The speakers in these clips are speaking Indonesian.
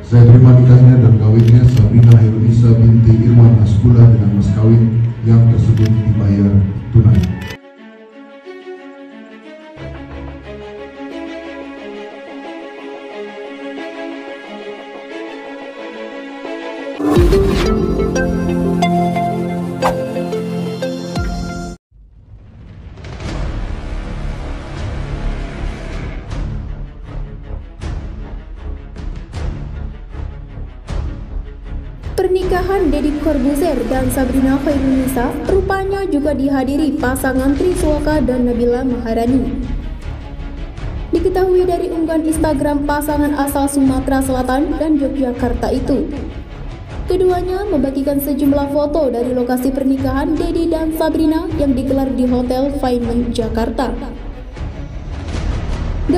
Saya terima nikahnya dan kawinnya Sabrina Herunisa binti Irwan Askula dengan mas kawin yang tersebut dibayar tunai. Pernikahan Deddy Corbuzier dan Sabrina Khairunisa rupanya juga dihadiri pasangan Triswaka dan Nabila Maharani. Diketahui dari unggahan Instagram pasangan asal Sumatera Selatan dan Yogyakarta itu. Keduanya membagikan sejumlah foto dari lokasi pernikahan Deddy dan Sabrina yang digelar di Hotel Fairmont, Jakarta.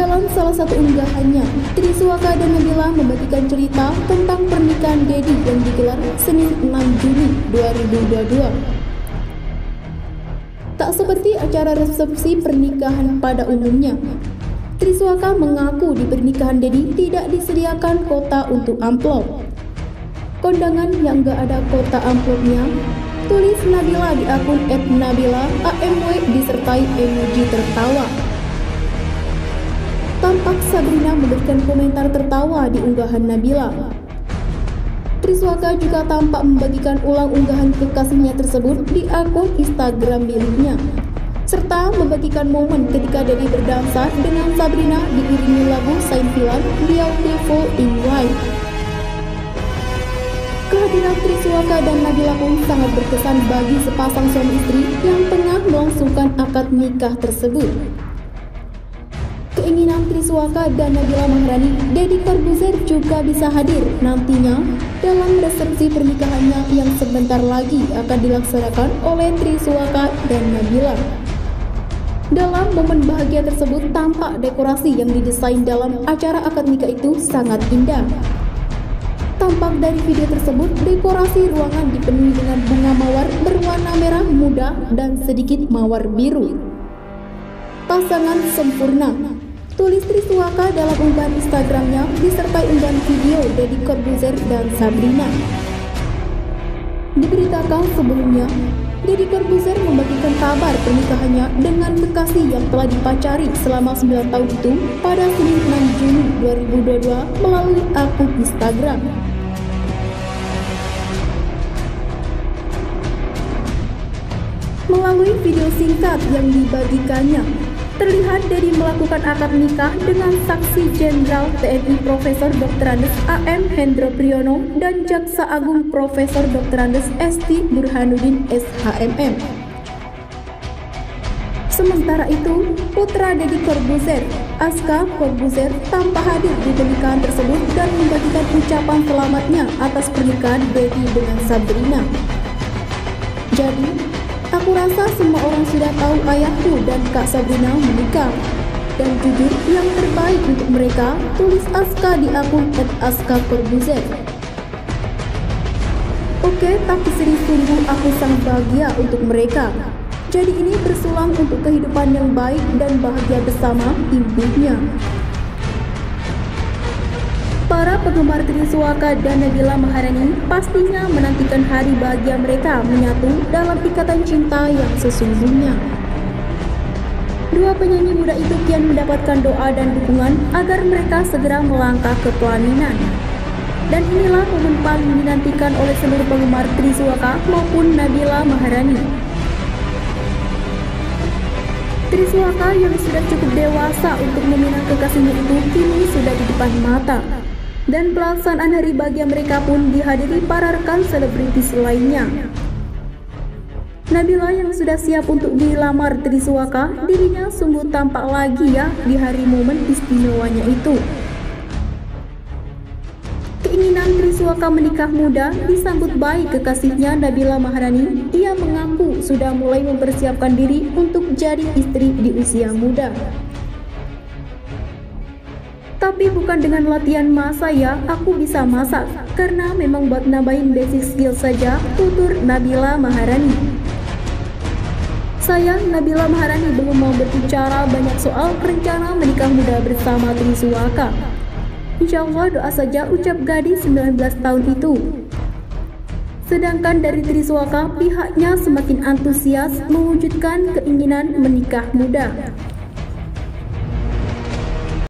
Dalam salah satu unggahannya, Triswaka dan Nabila membagikan cerita tentang pernikahan Dedi yang digelar Senin 6 Juni 2022. Tak seperti acara resepsi pernikahan pada umumnya, Triswaka mengaku di pernikahan Dedi tidak disediakan kota untuk amplop. Kondangan yang gak ada kota amplopnya, tulis Nabila di akun @nabila AMW disertai emoji tertawa. Tampak Sabrina memberikan komentar tertawa di unggahan Nabila. Triswaka juga tampak membagikan ulang unggahan kekasihnya tersebut di akun Instagram miliknya, serta membagikan momen ketika Dedi berdansa dengan Sabrina diiringi lagu Seinfeld Beautiful in White. Kehadiran Triswaka dan Nabila pun sangat berkesan bagi sepasang suami istri yang tengah melangsungkan akad nikah tersebut keinginan Triswaka dan Nabila Maharani, Deddy Corbuzier juga bisa hadir nantinya dalam resepsi pernikahannya yang sebentar lagi akan dilaksanakan oleh Triswaka dan Nabila. Dalam momen bahagia tersebut tampak dekorasi yang didesain dalam acara akad nikah itu sangat indah. Tampak dari video tersebut, dekorasi ruangan dipenuhi dengan bunga mawar berwarna merah muda dan sedikit mawar biru. Pasangan sempurna Tulis Triswaka dalam unggahan Instagramnya disertai unggahan video Deddy Corbuzier dan Sabrina. Diberitakan sebelumnya, Deddy Corbuzier membagikan kabar pernikahannya dengan kekasih yang telah dipacari selama 9 tahun itu pada Senin 6 Juni 2022 melalui akun Instagram. Melalui video singkat yang dibagikannya, terlihat Dedi melakukan akad nikah dengan saksi Jenderal TNI Profesor Dr. Andes AM Hendro Priyono dan Jaksa Agung Profesor Dr. Andes ST Burhanuddin SHMM. Sementara itu, putra Dedi Corbuzier, Aska Corbuzier, tampak hadir di pernikahan tersebut dan membagikan ucapan selamatnya atas pernikahan Dedi dengan Sabrina. Jadi, Aku rasa semua orang sudah tahu ayahku dan Kak Sabrina menikah. Dan jujur, yang terbaik untuk mereka, tulis Aska di akun @aska Corbuzier. Oke, tapi serius sungguh aku sangat bahagia untuk mereka. Jadi ini bersulang untuk kehidupan yang baik dan bahagia bersama ibunya. Para penggemar Triswaka dan Nabila Maharani pastinya menantikan hari bahagia mereka menyatu dalam ikatan cinta yang sesungguhnya. Dua penyanyi muda itu kian mendapatkan doa dan dukungan agar mereka segera melangkah ke pelaminan. Dan inilah momen paling dinantikan oleh seluruh penggemar Triswaka maupun Nabila Maharani. Triswaka yang sudah cukup dewasa untuk meminang kekasihnya itu kini sudah di depan mata dan pelaksanaan hari bahagia mereka pun dihadiri para rekan selebritis lainnya. Nabila yang sudah siap untuk dilamar Triswaka, dirinya sungguh tampak lagi ya di hari momen istimewanya itu. Keinginan Triswaka menikah muda disambut baik kekasihnya Nabila Maharani. Ia mengaku sudah mulai mempersiapkan diri untuk jadi istri di usia muda. Tapi bukan dengan latihan masak ya, aku bisa masak. Karena memang buat nambahin basic skill saja, tutur Nabila Maharani. Sayang, Nabila Maharani belum mau berbicara banyak soal rencana menikah muda bersama Triswaka. Insya Allah doa saja ucap gadis 19 tahun itu. Sedangkan dari Triswaka, pihaknya semakin antusias mewujudkan keinginan menikah muda.